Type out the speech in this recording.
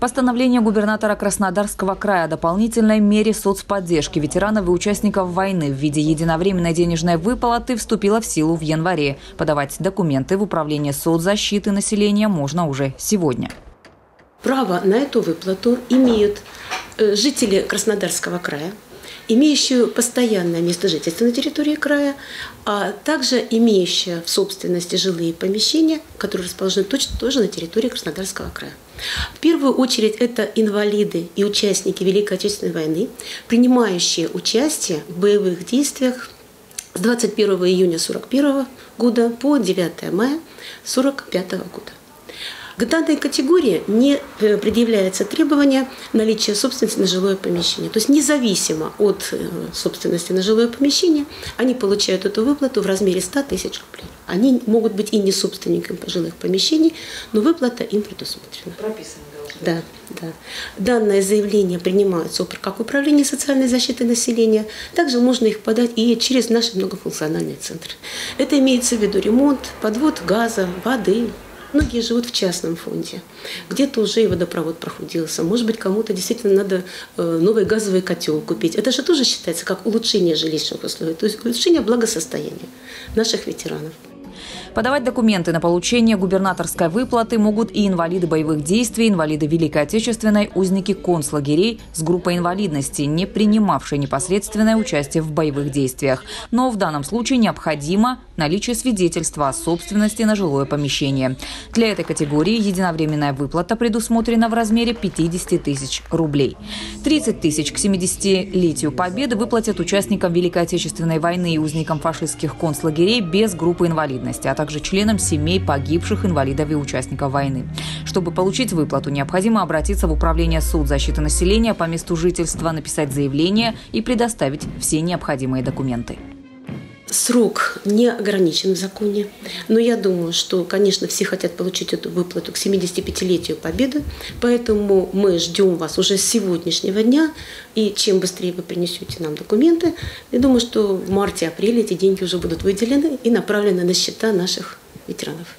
Постановление губернатора Краснодарского края о дополнительной мере соцподдержки ветеранов и участников войны в виде единовременной денежной выплаты вступило в силу в январе. Подавать документы в Управление соцзащиты населения можно уже сегодня. Право на эту выплату имеют э, жители Краснодарского края, имеющие постоянное место жительства на территории края, а также имеющие в собственности жилые помещения, которые расположены точно тоже на территории Краснодарского края. В первую очередь это инвалиды и участники Великой Отечественной войны, принимающие участие в боевых действиях с 21 июня 1941 года по 9 мая 1945 года. К данной категории не э, предъявляется требование наличия собственности на жилое помещение. То есть независимо от э, собственности на жилое помещение, они получают эту выплату в размере 100 тысяч рублей. Они могут быть и не собственниками жилых помещений, но выплата им предусмотрена. Прописано да, да. Данное заявление принимается как управление социальной защиты населения, также можно их подать и через наши многофункциональные центры. Это имеется в виду ремонт, подвод газа, воды, Многие живут в частном фонде. Где-то уже и водопровод прохудился. Может быть, кому-то действительно надо э, новый газовый котел купить. Это же тоже считается как улучшение жилищных условий, то есть улучшение благосостояния наших ветеранов. Подавать документы на получение губернаторской выплаты могут и инвалиды боевых действий, инвалиды Великой Отечественной, узники концлагерей с группой инвалидности, не принимавшие непосредственное участие в боевых действиях. Но в данном случае необходимо наличие свидетельства о собственности на жилое помещение. Для этой категории единовременная выплата предусмотрена в размере 50 тысяч рублей. 30 тысяч к 70-летию Победы выплатят участникам Великой Отечественной войны и узникам фашистских концлагерей без группы инвалидности, а также также членам семей погибших инвалидов и участников войны. Чтобы получить выплату, необходимо обратиться в Управление суд защиты населения по месту жительства, написать заявление и предоставить все необходимые документы. Срок не ограничен в законе, но я думаю, что, конечно, все хотят получить эту выплату к 75-летию Победы, поэтому мы ждем вас уже с сегодняшнего дня, и чем быстрее вы принесете нам документы, я думаю, что в марте-апреле эти деньги уже будут выделены и направлены на счета наших ветеранов.